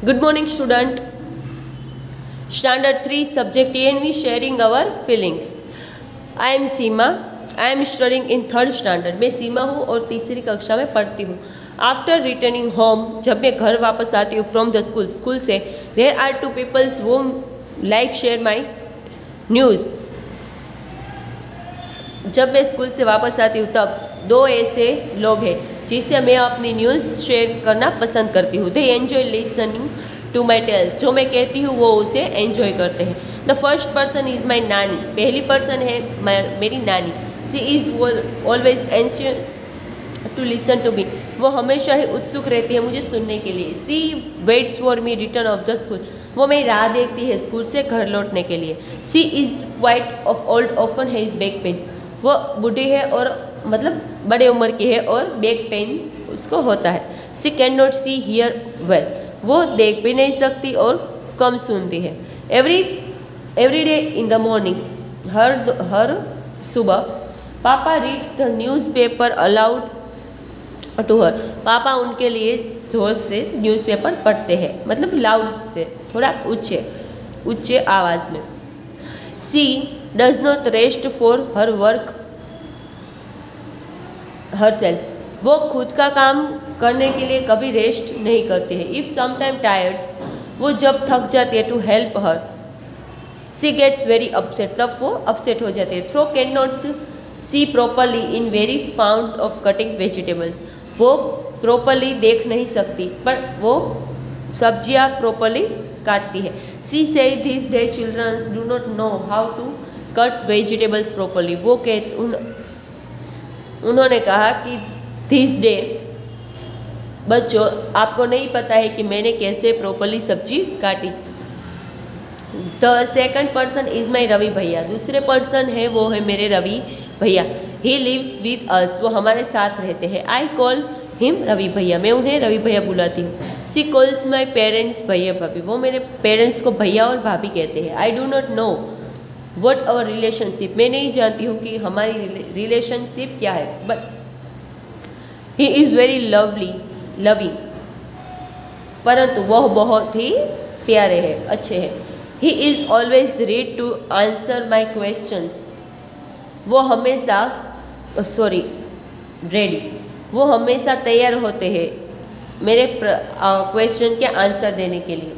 Good morning, student. Standard 3, subject ENV, sharing our feelings. I am Seema. I am studying in third standard. मैं सीमा हूँ और तीसरी कक्षा में पढ़ती हूँ आफ्टर रिटर्निंग होम जब मैं घर वापस आती हूँ फ्रॉम द स्कूल स्कूल से there are two peoples who like share my news जब मैं स्कूल से वापस आती हूँ तब दो ऐसे लोग हैं जिससे मैं अपनी न्यूज़ शेयर करना पसंद करती हूँ। They enjoy listening to my tales जो मैं कहती हूँ, वो उसे एन्जॉय करते हैं। The first person is my nani पहली पर्सन है मेरी नानी she is always anxious to listen to me वो हमेशा ही उत्सुक रहती है मुझे सुनने के लिए। She waits for me return of the school वो मेरी राह देखती है स्कूल से घर लौटने के लिए। She is quite of old often has back pain वो बूढ़ी है और मतलब बड़े उम्र की है और बैक पेन उसको होता है। She can not see hear well वो देख भी नहीं सकती और कम सुनती है। Every every day in the morning हर हर सुबह, papa reads the newspaper aloud to her पापा उनके लिए ज़ोर से न्यूज़पेपर पढ़ते हैं। मतलब लाउड से, थोड़ा ऊँचे ऊँचे आवाज़ में। She does not rest for her work herself वो खुद का काम करने के लिए कभी रेस्ट नहीं करते हैं। इफ़ समटाइम टायर्ड्स वो जब थक जाती है to help her she gets very upset तब वो अपसेट हो जाते हैं। Though can not see properly in very fond of cutting vegetables वो प्रॉपरली देख नहीं सकती, पर वो सब्ज़ियाँ प्रॉपरली काटती है। She say this day children's do not know how to cut vegetables properly वो कह, उन उन्होंने कहा कि दिस डे बच्चों, आपको नहीं पता है कि मैंने कैसे प्रॉपरली सब्ज़ी काटी। The second person is my Ravi bhaiya दूसरे पर्सन है, वो है मेरे रवि भैया ही लिव्स विद अस वो हमारे साथ रहते हैं। आई कॉल हिम रवि भैया मैं उन्हें रवि भैया बुलाती हूँ। सी कॉल्स माई पेरेंट्स भैया भाभी वो मेरे पेरेंट्स को भैया और भाभी कहते हैं। I do not know what our relationship मैं नहीं जानती हूँ कि हमारी रिलेशनशिप क्या है but he is very lovely loving परंतु वह बहुत ही प्यारे हैं, अच्छे हैं। He is always ready to answer my questions वो हमेशा सॉरी रेडी वो हमेशा तैयार होते हैं मेरे क्वेश्चन के आंसर देने के लिए।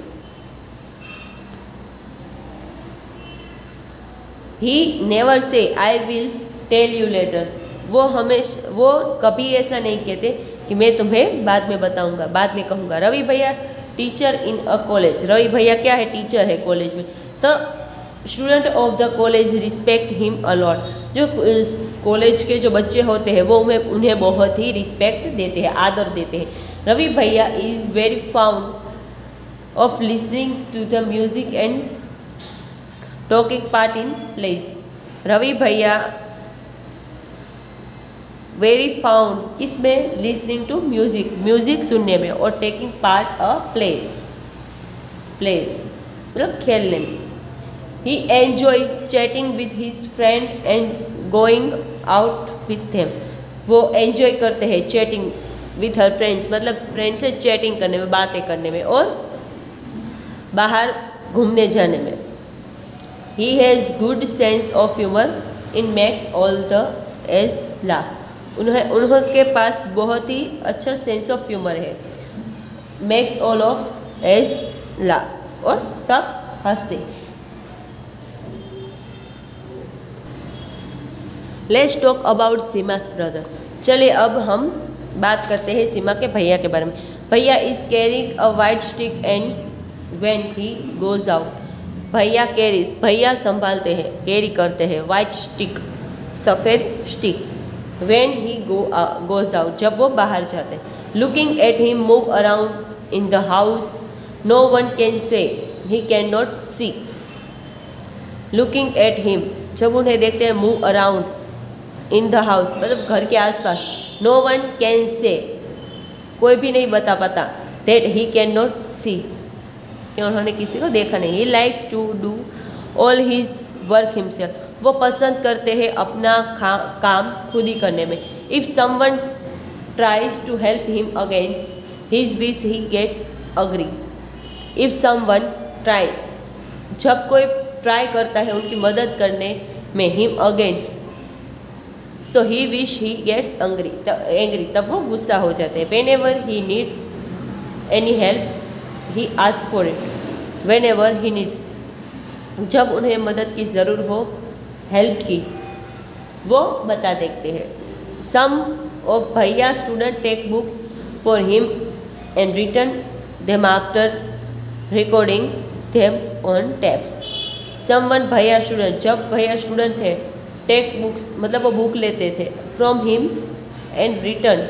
He never say I will tell you later वो हमेशा, वो कभी ऐसा नहीं कहते कि मैं तुम्हें बाद में बताऊँगा, बाद में कहूँगा। Ravi bhaiya teacher in a college Ravi भैया, क्या है? टीचर है कॉलेज में। तो student of the college respect him a lot जो कॉलेज के जो बच्चे होते हैं, वो उन्हें उन्हें बहुत ही रिस्पेक्ट देते हैं, आदर देते हैं। Ravi bhaiya is very fond of listening to the music and talking part in place. Ravi bhaiya very fond किसमें? लिसनिंग टू म्यूज़िक म्यूज़िक सुनने में और taking part a play place मतलब खेलने में। He enjoy chatting with his friend and going out with him वो enjoy करते हैं चैटिंग विथ हर फ्रेंड्स मतलब फ्रेंड से चैटिंग करने में, बातें करने में और बाहर घूमने जाने में। He has good sense of humour in makes all the us laugh उन्हें उन्होंने पास बहुत ही अच्छा सेंस ऑफ़ ह्यूमर है। Makes all of us laugh और सब हँसते। Let's talk about Seema's brother चलिए, अब हम बात करते हैं सीमा के भैया के बारे में। Bhaiya is carrying a white stick and when he goes out bhaiya carries भैया संभालते हैं, कैरी करते हैं वाइट स्टिक सफ़ेद stick when he go goes out जब वो बाहर जाते हैं। Looking at him move around in the house no one can say he can not see looking at him जब उन्हें देखते हैं move around in the house मतलब घर के आसपास नो वन कैन से कोई भी नहीं बता पाता that he can not see कि उन्होंने किसी को देखा नहीं। He likes to do all his work himself वो पसंद करते हैं अपना काम खुद ही करने में। If someone tries to help him against his wish he gets angry if someone try जब कोई ट्राई करता है, उनकी मदद करने में हिम अगेंस्ट तो he wish he gets angry angry तब वो गुस्सा हो जाते हैं। Whenever he needs any help he ask for it whenever he needs जब उन्हें मदद की ज़रूर हो हेल्प की। वो बता देते हैं। सम ऑफ़ भैया student take books for him and return them after recording them on tapes someone भैया स्टूडेंट जब भैया स्टूडेंट थे टेक बुक्स मतलब वो बुक लेते थे from him and return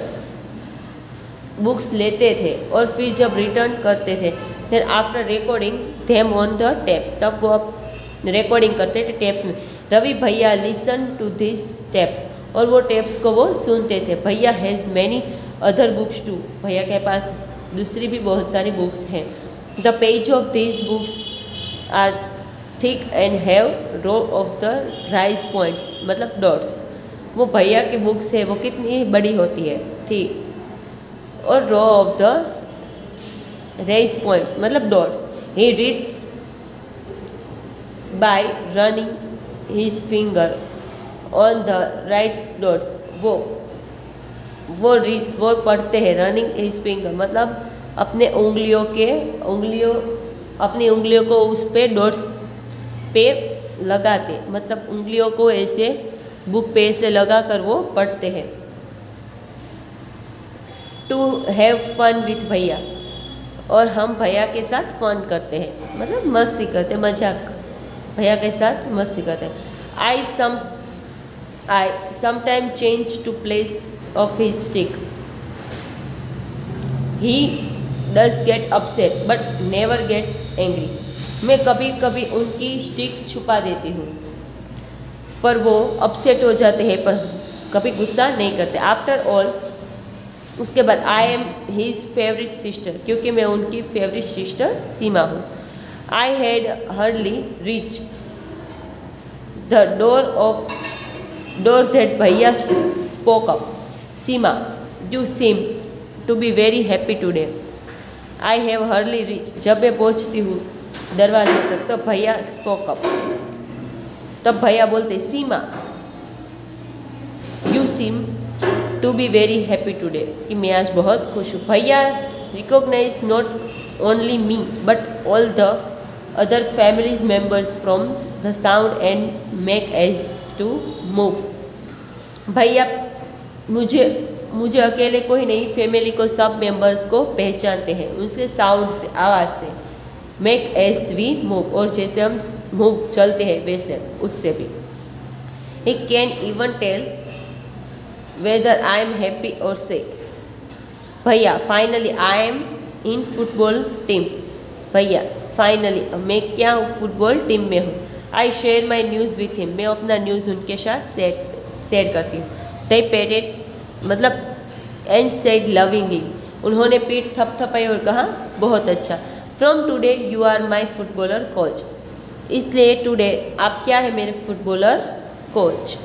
books लेते थे और फिर जब रिटर्न करते थे then after recording them on the tapes तब वो रिकॉर्डिंग करते थे टेप्स में। रवि भैया लिसन टू दिस टेप्स और वो टेप्स को वो सुनते थे। भैया has many other books too भैया के पास दूसरी भी बहुत सारी बुक्स हैं। The page of this books are thick and have row of the raised points मतलब डॉट्स वो भैया की बुक्स है, वो कितनी बड़ी होती है? थी। और row of the raised points मतलब dots he reads by running his finger on the right dots वो वो रीड्स वो पढ़ते हैं रनिंग हिज फिंगर मतलब अपने उंगलियों के, उंगलियों, अपनी उंगलियों को उस पे डॉट्स पे लगाते मतलब उंगलियों को ऐसे बुक पे ऐसे लगा कर वो पढ़ते हैं। टू हैव फन विथ भैया। और हम भैया के साथ फन करते हैं। मतलब मस्ती करते मज़ाक। भैया के साथ मस्ती करते हैं। I some I sometime change to place of his stick he does get upset but never gets angry मैं कभी कभी उनकी स्टिक छुपा देती हूँ। पर वो अपसेट हो जाते हैं, पर कभी गुस्सा नहीं करते। आफ्टर ऑल उसके बाद I am his favourite sister क्योंकि मैं उनकी फेवरेट सिस्टर सीमा हूँ। I had Hurley reach the door of door that भैया spoke up Seema you seem to be very happy today I have Hurley reach जब मैं पहुँचती हूँ दरवाजे तक तो भैया स्पोक अप तब भैया बोलते, Seema you seem to be very happy today कि मैं आज बहुत खुश हूँ। भैया recognise not only me but all the other families members from the sound and make as to move भैया, मुझे मुझे अकेले कोई नहीं फैमिली को, सब मेंबर्स को पहचानते हैं। उसके साउंड से, आवाज़ से मेक एस वी मूव और जैसे हम मूव चलते हैं वैसे, उससे भी। He can even tell whether I am happy और से भैया finally I am in football team भैया फाइनली मैं क्या हूँ? फुटबॉल टीम में हूँ. I share my news with him मैं अपना न्यूज़ उनके साथ शेयर शेयर करती हूँ. दे पेटेड मतलब एंड सेड लविंगली उन्होंने पीठ थपथपाई और कहा, बहुत अच्छा। From today you are my footballer coach इसलिए टुडे आप क्या है मेरे फुटबॉलर कोच